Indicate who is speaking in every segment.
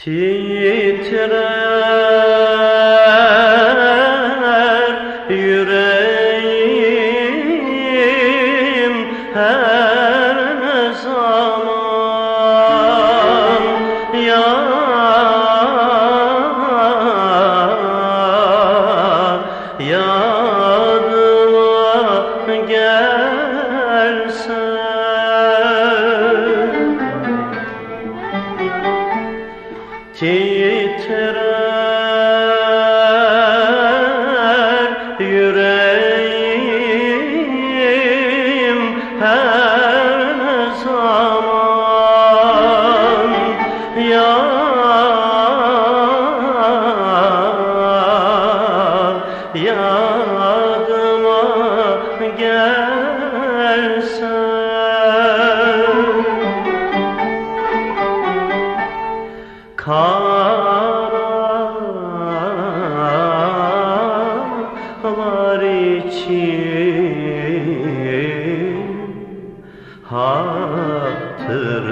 Speaker 1: Titrer yüreğim her zaman ya yadıma gelse Titrer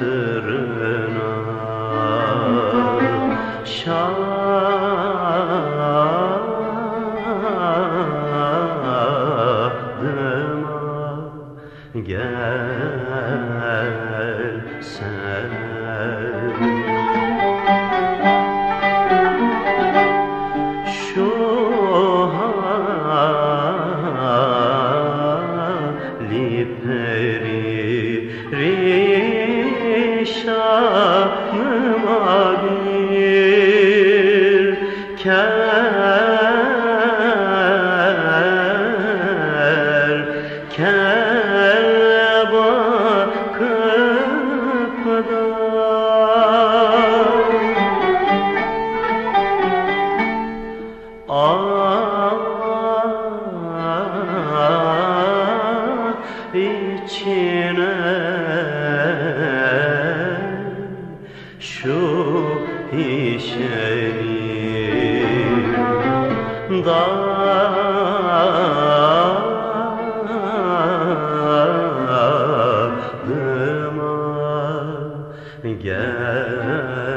Speaker 1: hatırına. Şadıma gelsen şu hali perişanıma bir ker ker bakıp da Ah içine şu işleri da Gel.